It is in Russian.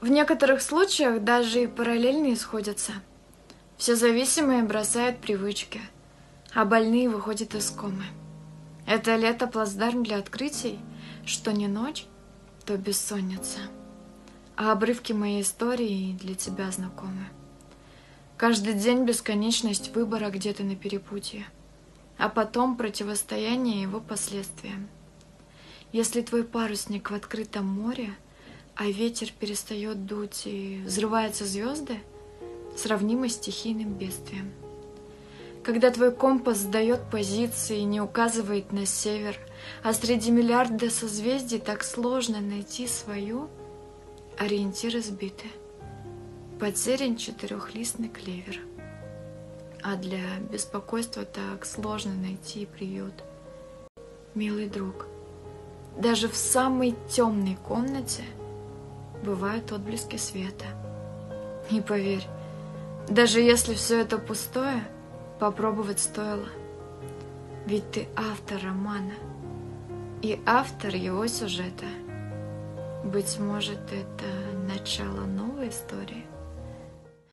В некоторых случаях даже и параллельные сходятся. Все зависимые бросают привычки, а больные выходят из комы. Это лето плацдарм для открытий, что не ночь, то бессонница. А обрывки моей истории для тебя знакомы. Каждый день бесконечность выбора где-то на перепутье, а потом противостояние его последствиям. Если твой парусник в открытом море, а ветер перестает дуть и взрываются звезды, сравнимы стихийным бедствием. Когда твой компас сдает позиции и не указывает на север, а среди миллиарда созвездий так сложно найти свою, ориентиры сбиты. Потерян четырехлистный клевер. А для беспокойства так сложно найти приют. Милый друг, даже в самой темной комнате бывают отблески света. И поверь, даже если все это пустое, попробовать стоило. Ведь ты автор романа и автор его сюжета. Быть может, это начало новой истории?